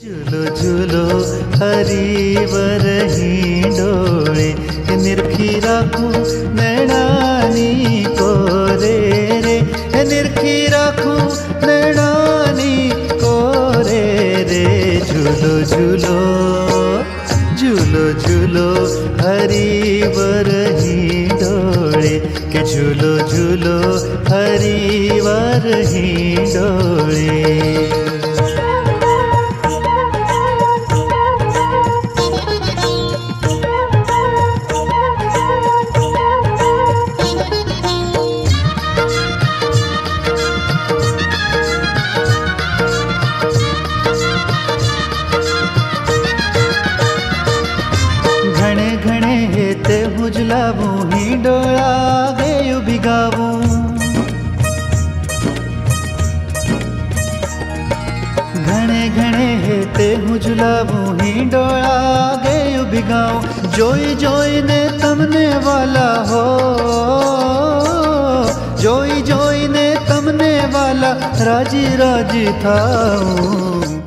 झूलो झूलो, हरी वरही डोळे निरखी राखू नैणानी को रे रे निरखी राखू नैणानी को रे रे, झूलो झूलो झूलो झूलो, हरी वरही डोळे, के झूलो झूलो, हरी वरही डोळे। घणे घणे हेते हुजलावू ही डोळा गेयु बिगावू घणे घणे हेते हुजलावू ही डोळा गेयु बिगाऊ जोई जोई ने तमने वाला हो, जोई जोई ने तमने वाला, राज़ी राज़ी थाऊं।